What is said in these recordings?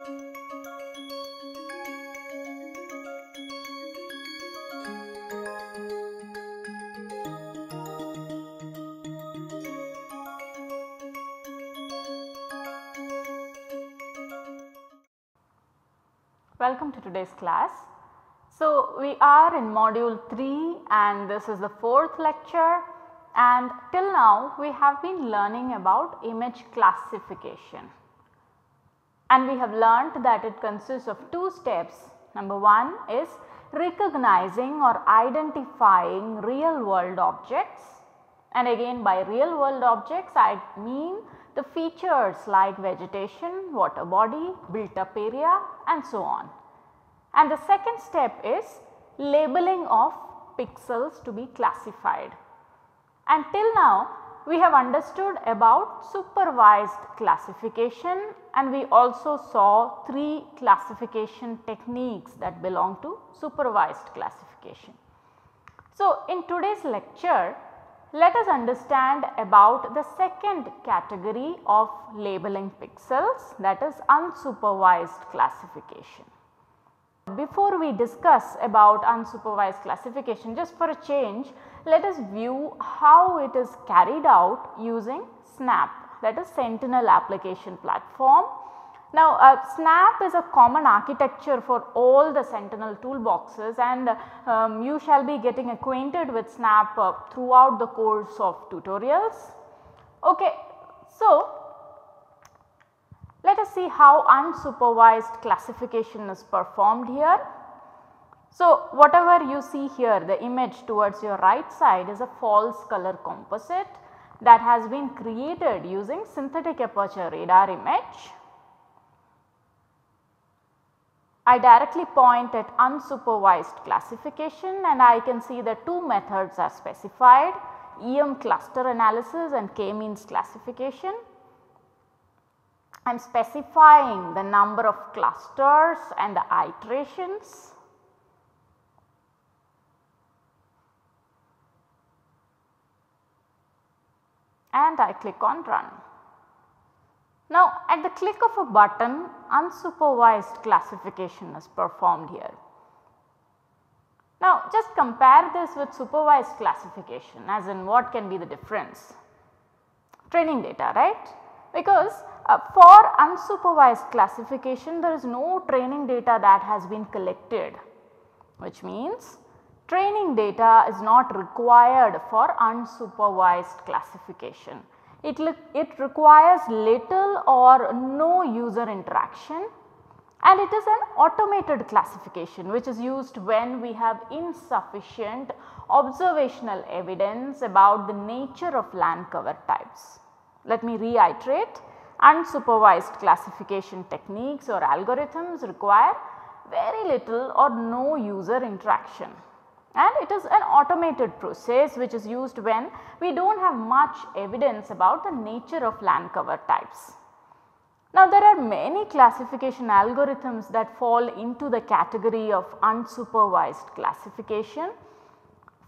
Welcome to today's class. So, we are in module 3 and this is the fourth lecture and till now we have been learning about image classification and we have learnt that it consists of two steps. Number 1 is recognizing or identifying real world objects and again by real world objects I mean the features like vegetation, water body, built up area and so on. And the second step is labeling of pixels to be classified. And till now we have understood about supervised classification and we also saw three classification techniques that belong to supervised classification. So, in today's lecture let us understand about the second category of labeling pixels that is unsupervised classification. Before we discuss about unsupervised classification just for a change let us view how it is carried out using SNAP that is Sentinel application platform now uh, SNAP is a common architecture for all the Sentinel toolboxes and um, you shall be getting acquainted with SNAP uh, throughout the course of tutorials. Okay. So, let us see how unsupervised classification is performed here. So, whatever you see here the image towards your right side is a false color composite that has been created using synthetic aperture radar image I directly point at unsupervised classification and I can see that two methods are specified EM cluster analysis and k-means classification. I am specifying the number of clusters and the iterations. And I click on run. Now at the click of a button unsupervised classification is performed here. Now just compare this with supervised classification as in what can be the difference? Training data right because uh, for unsupervised classification there is no training data that has been collected which means training data is not required for unsupervised classification. It, it requires little or no user interaction and it is an automated classification which is used when we have insufficient observational evidence about the nature of land cover types. Let me reiterate unsupervised classification techniques or algorithms require very little or no user interaction and it is an automated process which is used when we do not have much evidence about the nature of land cover types. Now there are many classification algorithms that fall into the category of unsupervised classification.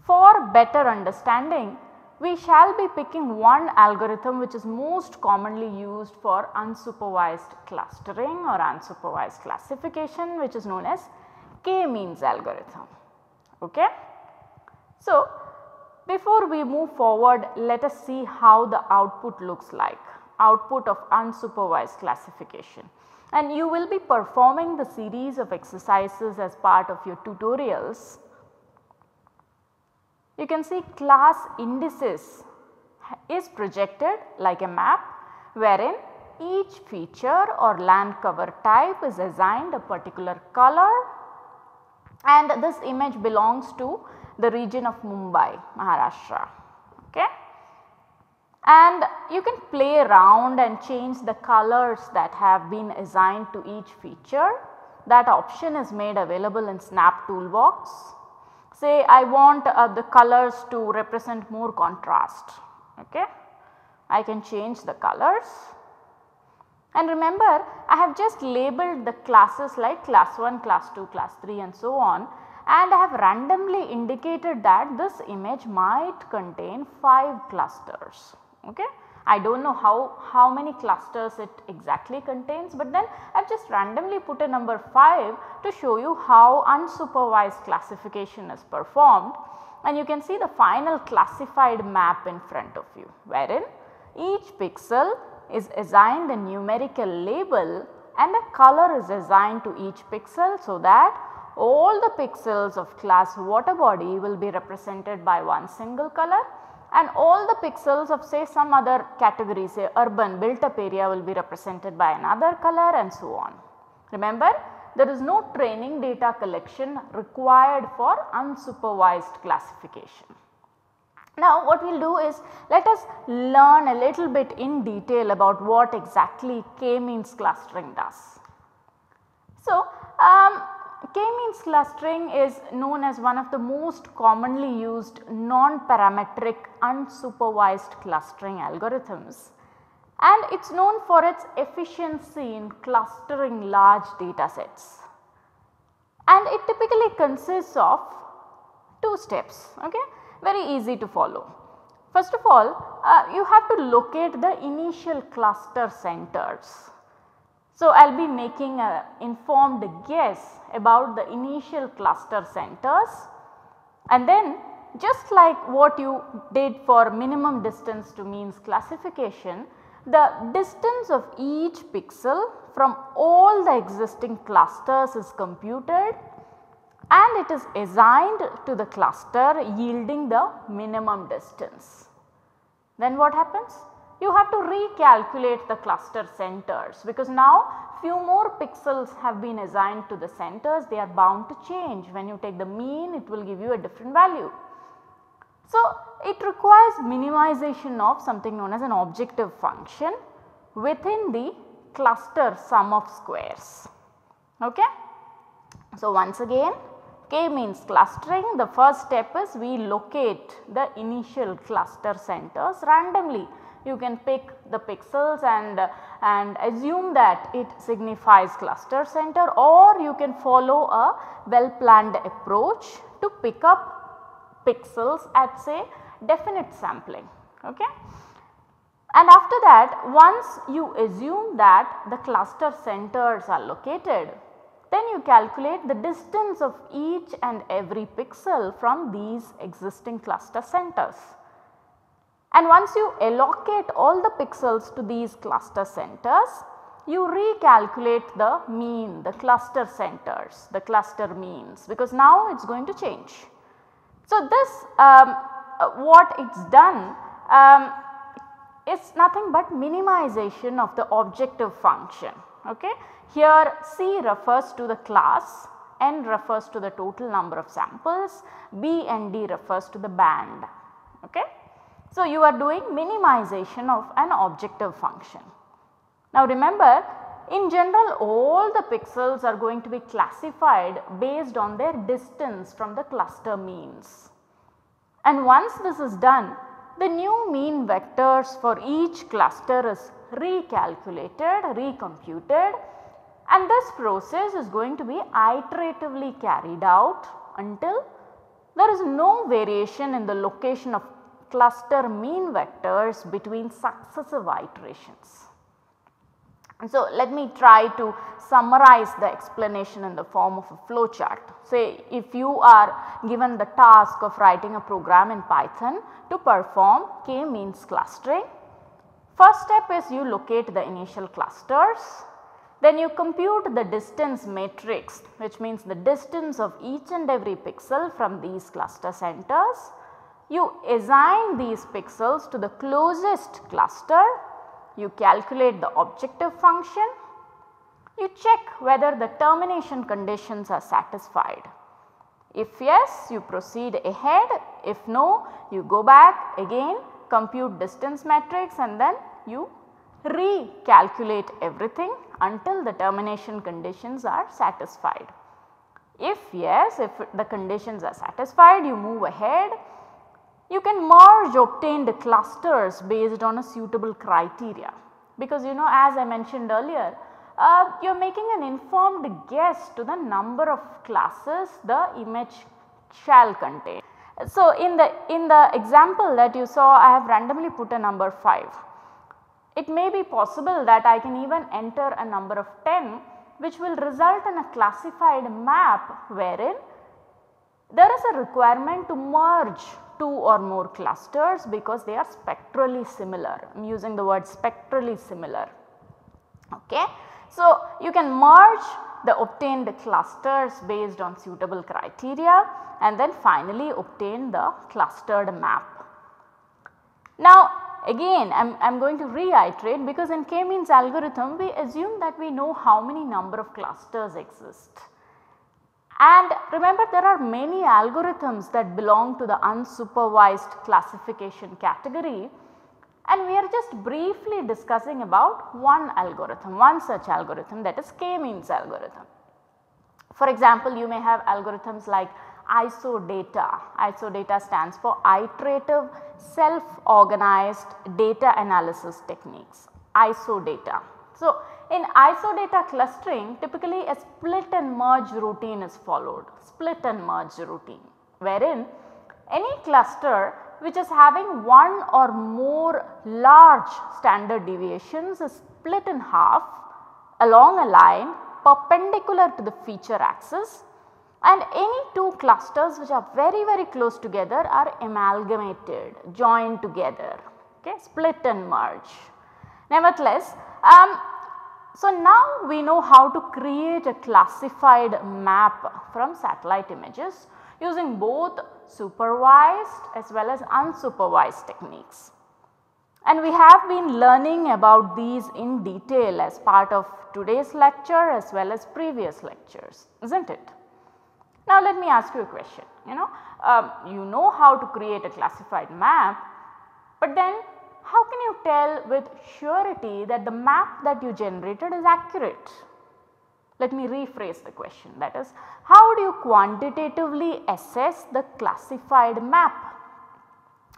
For better understanding we shall be picking one algorithm which is most commonly used for unsupervised clustering or unsupervised classification which is known as k-means algorithm. Okay. So, before we move forward let us see how the output looks like output of unsupervised classification and you will be performing the series of exercises as part of your tutorials. You can see class indices is projected like a map wherein each feature or land cover type is assigned a particular color and this image belongs to the region of Mumbai, Maharashtra. Okay. And you can play around and change the colors that have been assigned to each feature. That option is made available in Snap Toolbox. Say I want uh, the colors to represent more contrast. Okay. I can change the colors and remember I have just labeled the classes like class 1, class 2, class 3 and so on and I have randomly indicated that this image might contain 5 clusters. Okay. I do not know how, how many clusters it exactly contains, but then I have just randomly put a number 5 to show you how unsupervised classification is performed. And you can see the final classified map in front of you wherein each pixel is assigned a numerical label and a color is assigned to each pixel so that all the pixels of class water body will be represented by one single color and all the pixels of say some other category say urban built up area will be represented by another color and so on. Remember there is no training data collection required for unsupervised classification. Now what we will do is let us learn a little bit in detail about what exactly k-means clustering does. So um, K-means clustering is known as one of the most commonly used non-parametric unsupervised clustering algorithms and it is known for its efficiency in clustering large data sets. And it typically consists of two steps, okay, very easy to follow. First of all, uh, you have to locate the initial cluster centers. So, I will be making an informed guess about the initial cluster centers and then just like what you did for minimum distance to means classification, the distance of each pixel from all the existing clusters is computed and it is assigned to the cluster yielding the minimum distance. Then what happens? You have to recalculate the cluster centers because now few more pixels have been assigned to the centers they are bound to change when you take the mean it will give you a different value. So, it requires minimization of something known as an objective function within the cluster sum of squares. Okay? So, once again K means clustering the first step is we locate the initial cluster centers randomly you can pick the pixels and, and assume that it signifies cluster center or you can follow a well planned approach to pick up pixels at say definite sampling. Okay. And after that once you assume that the cluster centers are located then you calculate the distance of each and every pixel from these existing cluster centers. And once you allocate all the pixels to these cluster centers, you recalculate the mean, the cluster centers, the cluster means because now it is going to change. So, this um, uh, what it is done um, is nothing but minimization of the objective function. Okay. Here C refers to the class, N refers to the total number of samples, B and D refers to the band. Okay. So, you are doing minimization of an objective function. Now remember in general all the pixels are going to be classified based on their distance from the cluster means. And once this is done the new mean vectors for each cluster is recalculated, recomputed and this process is going to be iteratively carried out until there is no variation in the location of cluster mean vectors between successive iterations. So, let me try to summarize the explanation in the form of a flowchart. Say if you are given the task of writing a program in Python to perform k means clustering. First step is you locate the initial clusters, then you compute the distance matrix which means the distance of each and every pixel from these cluster centers you assign these pixels to the closest cluster, you calculate the objective function, you check whether the termination conditions are satisfied. If yes, you proceed ahead, if no, you go back again compute distance matrix and then you recalculate everything until the termination conditions are satisfied. If yes, if the conditions are satisfied you move ahead you can merge obtained clusters based on a suitable criteria because you know as I mentioned earlier uh, you are making an informed guess to the number of classes the image shall contain. So, in the in the example that you saw I have randomly put a number 5. it may be possible that I can even enter a number of 10 which will result in a classified map wherein there is a requirement to merge two or more clusters because they are spectrally similar. I am using the word spectrally similar. Okay. So, you can merge the obtained clusters based on suitable criteria and then finally obtain the clustered map. Now again I am going to reiterate because in k-means algorithm we assume that we know how many number of clusters exist. And remember there are many algorithms that belong to the unsupervised classification category and we are just briefly discussing about one algorithm, one such algorithm that is k-means algorithm. For example, you may have algorithms like ISOData. ISOData stands for iterative self organized data analysis techniques, ISOData. So, in ISOData clustering typically a split and merge routine is followed, split and merge routine wherein any cluster which is having one or more large standard deviations is split in half along a line perpendicular to the feature axis and any two clusters which are very very close together are amalgamated joined together okay split and merge. Nevertheless, um, so now we know how to create a classified map from satellite images using both supervised as well as unsupervised techniques. And we have been learning about these in detail as part of today's lecture as well as previous lectures, is not it? Now let me ask you a question, you know, um, you know how to create a classified map, but then how can you tell with surety that the map that you generated is accurate? Let me rephrase the question that is how do you quantitatively assess the classified map?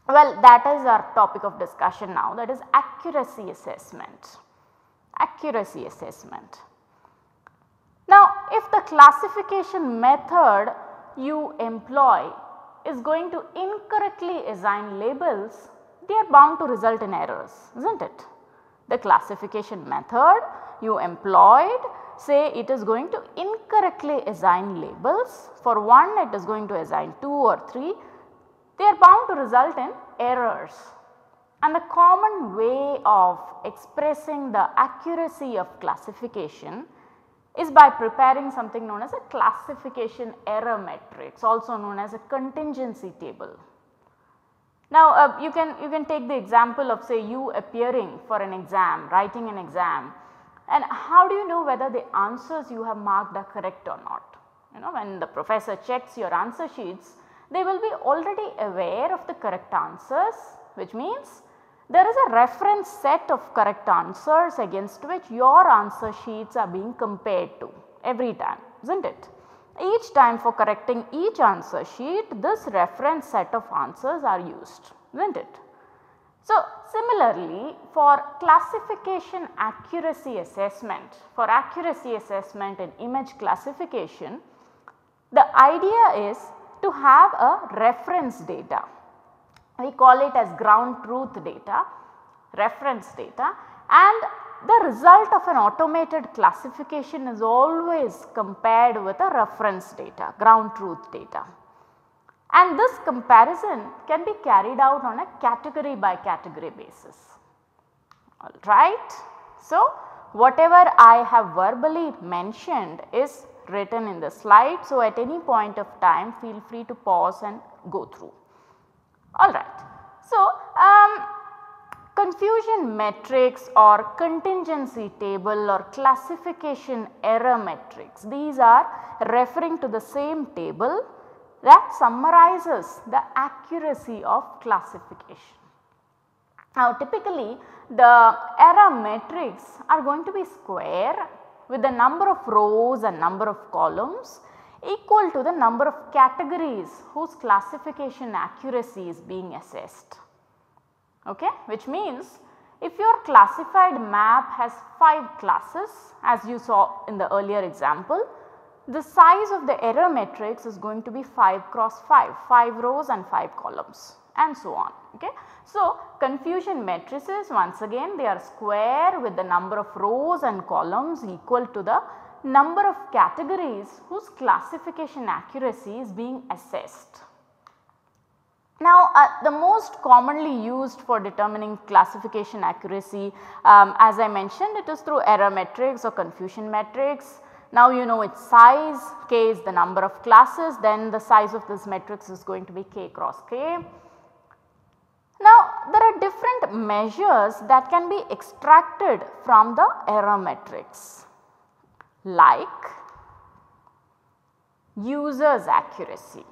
Well that is our topic of discussion now that is accuracy assessment, accuracy assessment. Now if the classification method you employ is going to incorrectly assign labels, they are bound to result in errors is not it. The classification method you employed say it is going to incorrectly assign labels for one it is going to assign 2 or 3 they are bound to result in errors. And the common way of expressing the accuracy of classification is by preparing something known as a classification error matrix also known as a contingency table. Now uh, you can you can take the example of say you appearing for an exam writing an exam and how do you know whether the answers you have marked are correct or not. You know when the professor checks your answer sheets they will be already aware of the correct answers which means there is a reference set of correct answers against which your answer sheets are being compared to every time is not it. Each time for correcting each answer sheet this reference set of answers are used is not it. So, similarly for classification accuracy assessment for accuracy assessment in image classification the idea is to have a reference data we call it as ground truth data, reference data and the result of an automated classification is always compared with a reference data, ground truth data. And this comparison can be carried out on a category by category basis. Alright. So, whatever I have verbally mentioned is written in the slide. So, at any point of time feel free to pause and go through. Alright. So, um, confusion matrix or contingency table or classification error matrix these are referring to the same table that summarizes the accuracy of classification. Now typically the error matrix are going to be square with the number of rows and number of columns equal to the number of categories whose classification accuracy is being assessed. Okay? Which means if your classified map has 5 classes as you saw in the earlier example, the size of the error matrix is going to be 5 cross 5, 5 rows and 5 columns. and so on. Okay. So, confusion matrices once again they are square with the number of rows and columns equal to the number of categories whose classification accuracy is being assessed. Now uh, the most commonly used for determining classification accuracy um, as I mentioned it is through error matrix or confusion matrix. Now you know its size, k is the number of classes then the size of this matrix is going to be k cross k. Now there are different measures that can be extracted from the error matrix like user's accuracy.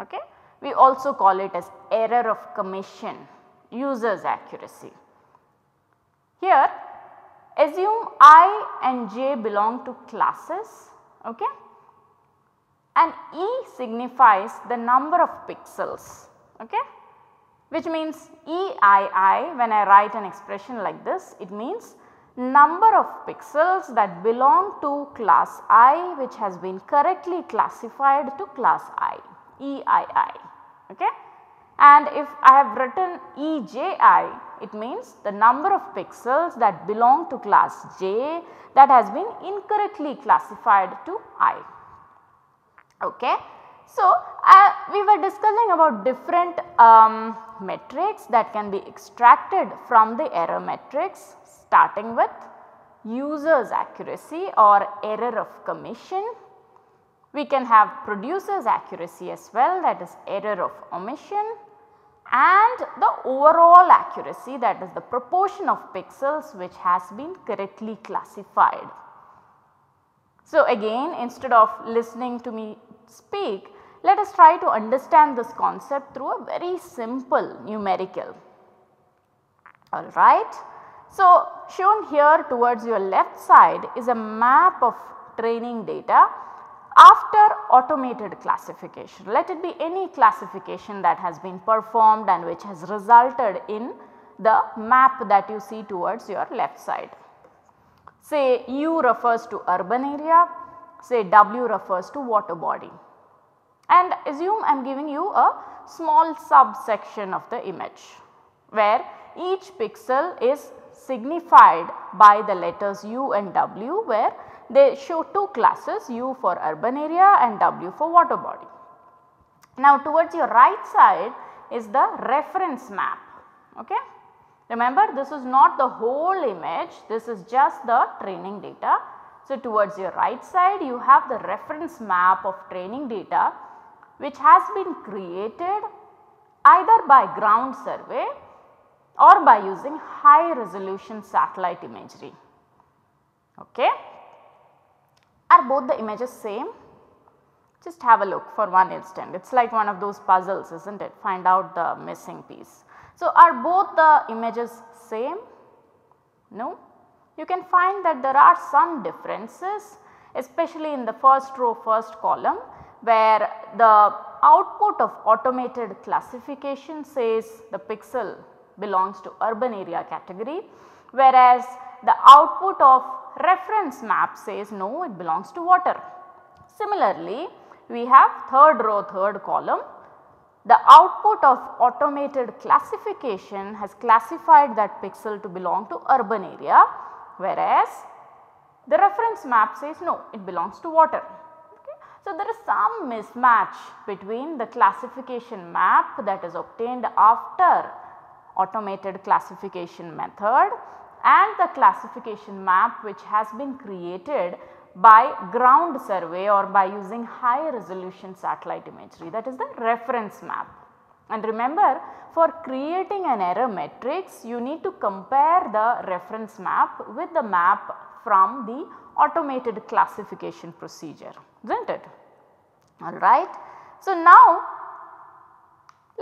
Okay. We also call it as error of commission user's accuracy. Here assume i and j belong to classes okay, and e signifies the number of pixels okay? Which means EII when I write an expression like this it means number of pixels that belong to class I which has been correctly classified to class I EII okay. And if I have written EJI it means the number of pixels that belong to class J that has been incorrectly classified to I okay. So, uh, we were discussing about different um, metrics that can be extracted from the error matrix starting with user's accuracy or error of commission. We can have producer's accuracy as well that is error of omission and the overall accuracy that is the proportion of pixels which has been correctly classified. So, again instead of listening to me speak let us try to understand this concept through a very simple numerical. Alright. So, shown here towards your left side is a map of training data after automated classification. Let it be any classification that has been performed and which has resulted in the map that you see towards your left side. Say U refers to urban area, say W refers to water body and assume I am giving you a small subsection of the image where each pixel is signified by the letters U and W where they show two classes U for urban area and W for water body. Now towards your right side is the reference map okay. Remember this is not the whole image this is just the training data. So towards your right side you have the reference map of training data which has been created either by ground survey or by using high resolution satellite imagery. Okay. Are both the images same? Just have a look for one instant. It is like one of those puzzles is not it? Find out the missing piece. So, are both the images same? No. You can find that there are some differences especially in the first row first column where the output of automated classification says the pixel belongs to urban area category whereas the output of reference map says no it belongs to water. Similarly, we have third row third column the output of automated classification has classified that pixel to belong to urban area whereas the reference map says no it belongs to water. So, there is some mismatch between the classification map that is obtained after automated classification method and the classification map which has been created by ground survey or by using high resolution satellite imagery that is the reference map. And remember for creating an error matrix you need to compare the reference map with the map from the automated classification procedure is not it alright. So, now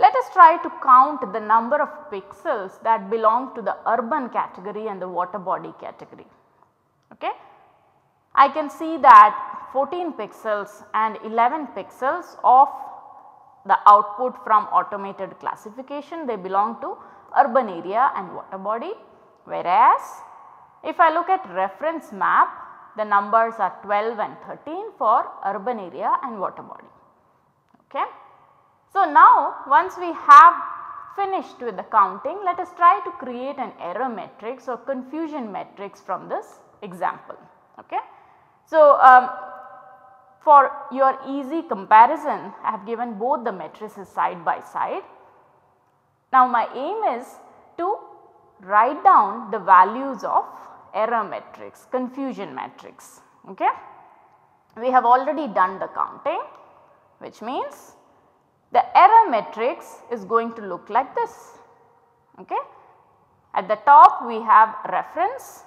let us try to count the number of pixels that belong to the urban category and the water body category. Okay. I can see that 14 pixels and 11 pixels of the output from automated classification they belong to urban area and water body whereas if I look at reference map the numbers are 12 and 13 for urban area and water body. Okay. So, now once we have finished with the counting let us try to create an error matrix or confusion matrix from this example. Okay. So, um, for your easy comparison I have given both the matrices side by side. Now, my aim is to write down the values of error matrix, confusion matrix. Okay. We have already done the counting which means the error matrix is going to look like this. Okay. At the top we have reference,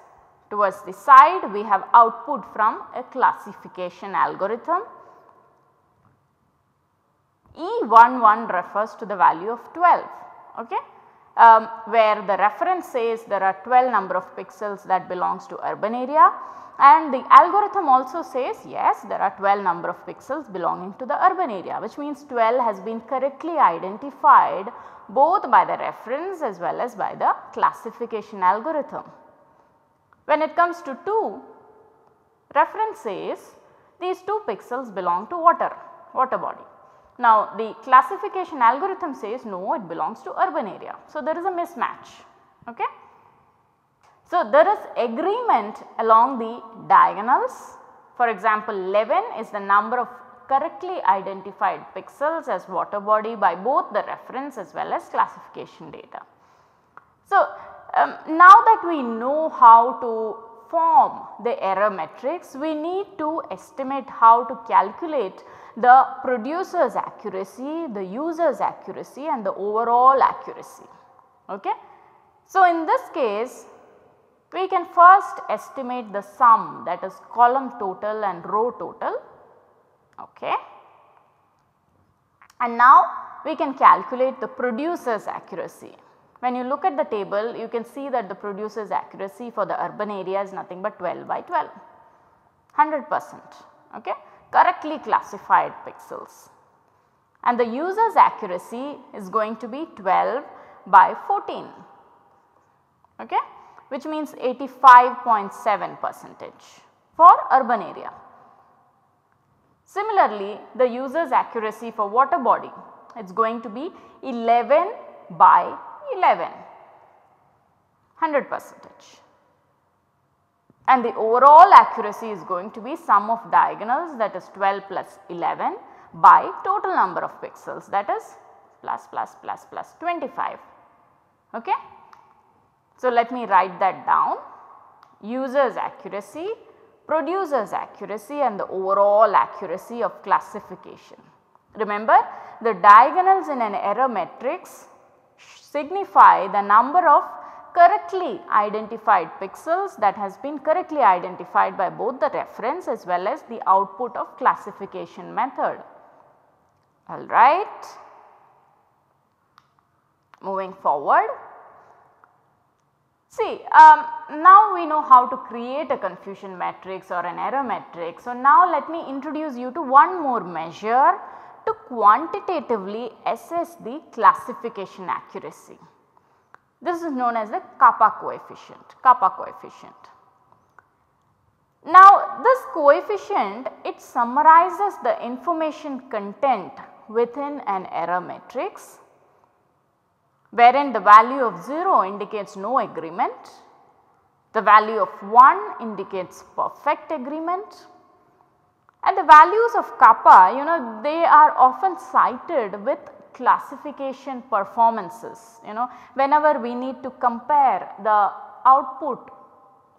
towards the side we have output from a classification algorithm. E11 refers to the value of 12. Okay um, where the reference says there are 12 number of pixels that belongs to urban area and the algorithm also says yes there are 12 number of pixels belonging to the urban area which means 12 has been correctly identified both by the reference as well as by the classification algorithm. When it comes to 2 reference says these 2 pixels belong to water, water body now the classification algorithm says no it belongs to urban area. So there is a mismatch. Okay. So there is agreement along the diagonals. For example 11 is the number of correctly identified pixels as water body by both the reference as well as classification data. So um, now that we know how to form the error matrix, we need to estimate how to calculate the producer's accuracy, the user's accuracy and the overall accuracy. Okay. So, in this case we can first estimate the sum that is column total and row total. Okay. And now we can calculate the producer's accuracy. When you look at the table you can see that the producer's accuracy for the urban area is nothing but 12 by 12, 100 percent. Okay correctly classified pixels and the user's accuracy is going to be 12 by 14 okay, which means 85.7 percentage for urban area. Similarly, the user's accuracy for water body it is going to be 11 by 11 100 percentage and the overall accuracy is going to be sum of diagonals that is 12 plus 11 by total number of pixels that is plus plus plus plus 25. Okay. So, let me write that down users accuracy, producers accuracy and the overall accuracy of classification. Remember the diagonals in an error matrix signify the number of correctly identified pixels that has been correctly identified by both the reference as well as the output of classification method. Alright. Moving forward. See um, now we know how to create a confusion matrix or an error matrix. So now let me introduce you to one more measure to quantitatively assess the classification accuracy. This is known as the kappa coefficient, kappa coefficient. Now this coefficient it summarizes the information content within an error matrix wherein the value of 0 indicates no agreement, the value of 1 indicates perfect agreement. And the values of kappa you know they are often cited with classification performances. You know whenever we need to compare the output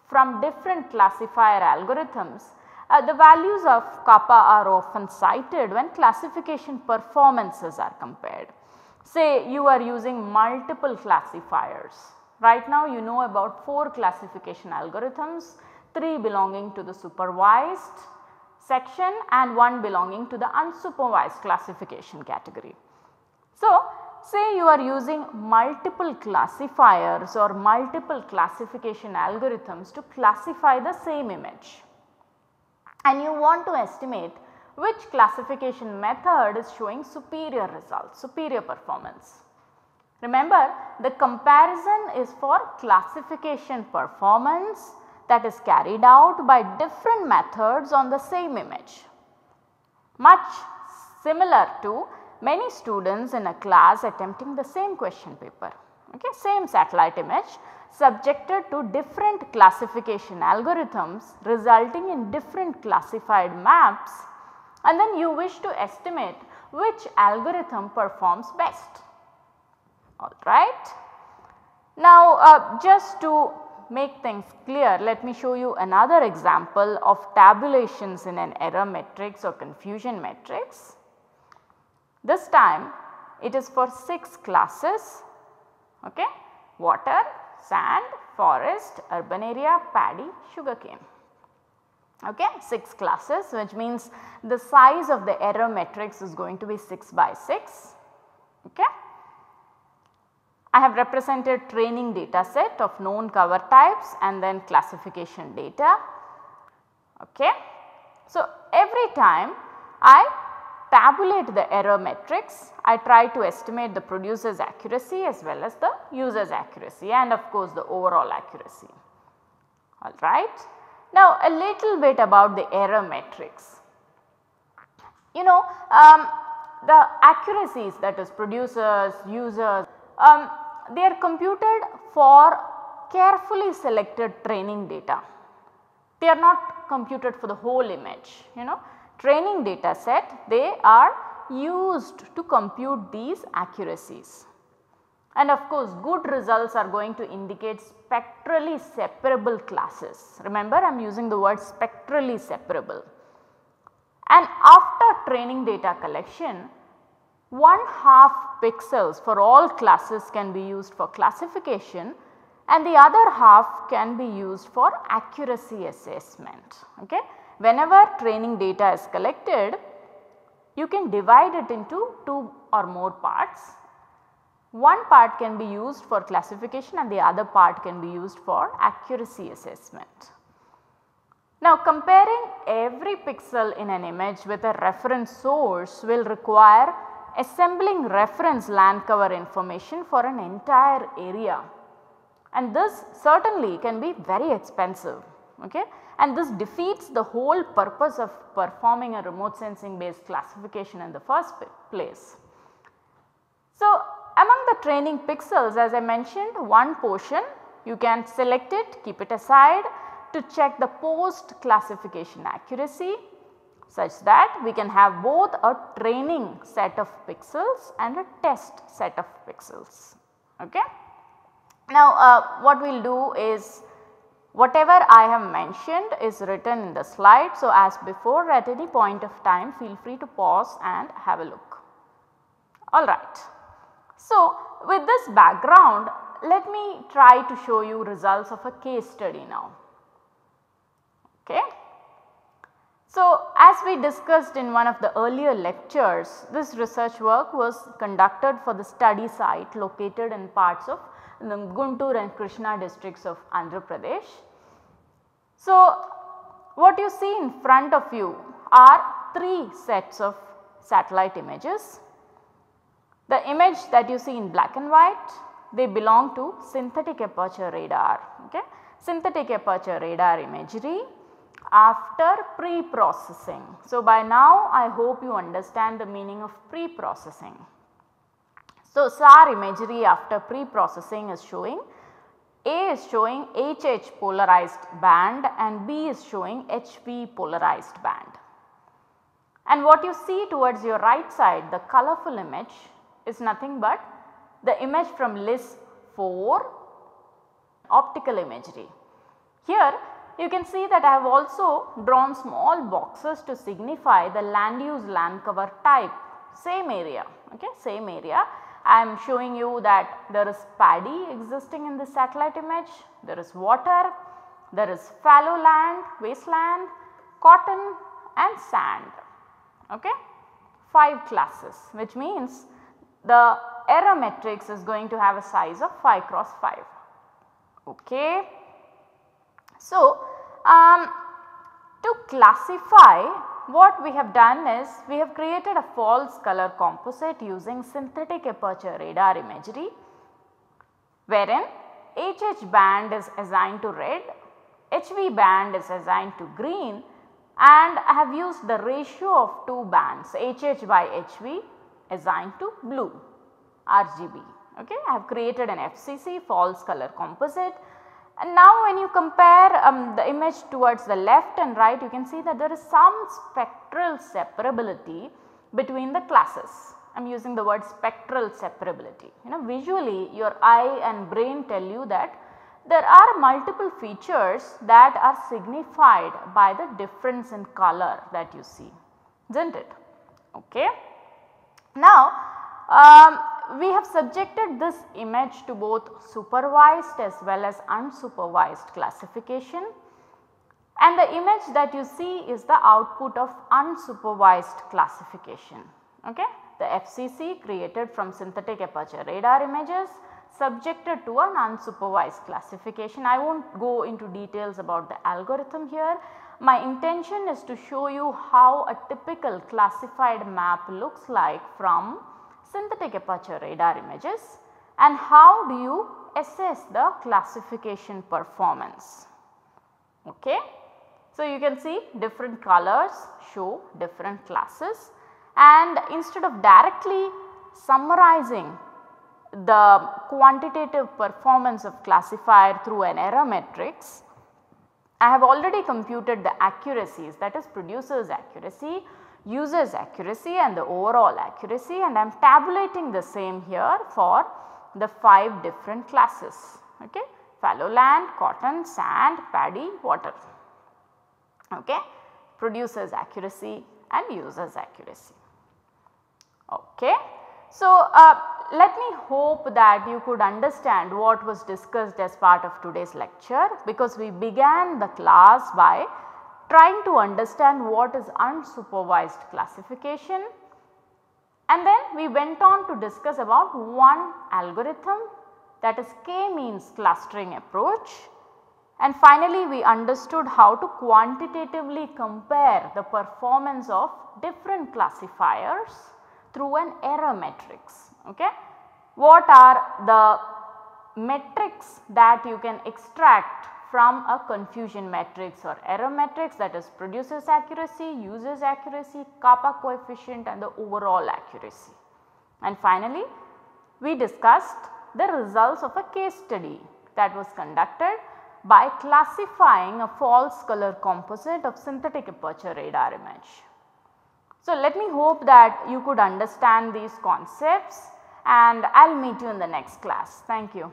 from different classifier algorithms uh, the values of kappa are often cited when classification performances are compared. Say you are using multiple classifiers right now you know about 4 classification algorithms 3 belonging to the supervised section and 1 belonging to the unsupervised classification category. So, say you are using multiple classifiers or multiple classification algorithms to classify the same image and you want to estimate which classification method is showing superior results, superior performance. Remember the comparison is for classification performance that is carried out by different methods on the same image. Much similar to many students in a class attempting the same question paper, okay, same satellite image subjected to different classification algorithms resulting in different classified maps and then you wish to estimate which algorithm performs best alright. Now uh, just to make things clear let me show you another example of tabulations in an error matrix or confusion matrix. This time it is for 6 classes okay, water, sand, forest, urban area, paddy, sugarcane. Okay, 6 classes which means the size of the error matrix is going to be 6 by 6. Okay. I have represented training data set of known cover types and then classification data. Okay. So, every time I tabulate the error matrix, I try to estimate the producer's accuracy as well as the user's accuracy and of course the overall accuracy. Alright. Now a little bit about the error matrix. You know um, the accuracies that is producers, users, um, they are computed for carefully selected training data. They are not computed for the whole image you know training data set they are used to compute these accuracies. And of course good results are going to indicate spectrally separable classes. Remember I am using the word spectrally separable. And after training data collection one half pixels for all classes can be used for classification and the other half can be used for accuracy assessment. Okay. Whenever training data is collected, you can divide it into 2 or more parts. One part can be used for classification and the other part can be used for accuracy assessment. Now comparing every pixel in an image with a reference source will require assembling reference land cover information for an entire area and this certainly can be very expensive okay and this defeats the whole purpose of performing a remote sensing based classification in the first place. So, among the training pixels as I mentioned one portion you can select it keep it aside to check the post classification accuracy such that we can have both a training set of pixels and a test set of pixels. Okay. Now, uh, what we will do is whatever I have mentioned is written in the slide. So, as before at any point of time feel free to pause and have a look. Alright. So, with this background let me try to show you results of a case study now. Okay. So, as we discussed in one of the earlier lectures, this research work was conducted for the study site located in parts of Guntur and Krishna districts of Andhra Pradesh. So, what you see in front of you are 3 sets of satellite images. The image that you see in black and white they belong to synthetic aperture radar. Okay. Synthetic aperture radar imagery after pre-processing. So, by now I hope you understand the meaning of pre-processing. So, SAR imagery after pre-processing is showing A is showing HH polarized band and B is showing HV polarized band. And what you see towards your right side the colorful image is nothing but the image from LISS 4 optical imagery. Here you can see that I have also drawn small boxes to signify the land use land cover type same area okay same area. I am showing you that there is paddy existing in the satellite image, there is water, there is fallow land, wasteland, cotton and sand okay 5 classes which means the error matrix is going to have a size of 5 cross 5 okay. So, um, to classify what we have done is we have created a false color composite using synthetic aperture radar imagery wherein HH band is assigned to red, HV band is assigned to green and I have used the ratio of two bands HH by HV assigned to blue RGB. Okay. I have created an FCC false color composite and now when you compare um, the image towards the left and right you can see that there is some spectral separability between the classes. I am using the word spectral separability. You know visually your eye and brain tell you that there are multiple features that are signified by the difference in color that you see is not it. Okay. Now um, we have subjected this image to both supervised as well as unsupervised classification and the image that you see is the output of unsupervised classification. Okay? The FCC created from synthetic aperture radar images subjected to an unsupervised classification. I will not go into details about the algorithm here. My intention is to show you how a typical classified map looks like from synthetic aperture radar images and how do you assess the classification performance. Okay. So, you can see different colors show different classes and instead of directly summarizing the quantitative performance of classifier through an error matrix, I have already computed the accuracies that is producer's accuracy user's accuracy and the overall accuracy and I am tabulating the same here for the 5 different classes okay fallow land, cotton, sand, paddy, water okay producer's accuracy and user's accuracy. Okay. So, uh, let me hope that you could understand what was discussed as part of today's lecture because we began the class by trying to understand what is unsupervised classification. And then we went on to discuss about one algorithm that is k-means clustering approach. And finally we understood how to quantitatively compare the performance of different classifiers through an error matrix. Okay. What are the metrics that you can extract from a confusion matrix or error matrix that is producer's accuracy, user's accuracy, kappa coefficient and the overall accuracy. And finally, we discussed the results of a case study that was conducted by classifying a false color composite of synthetic aperture radar image. So, let me hope that you could understand these concepts and I will meet you in the next class. Thank you.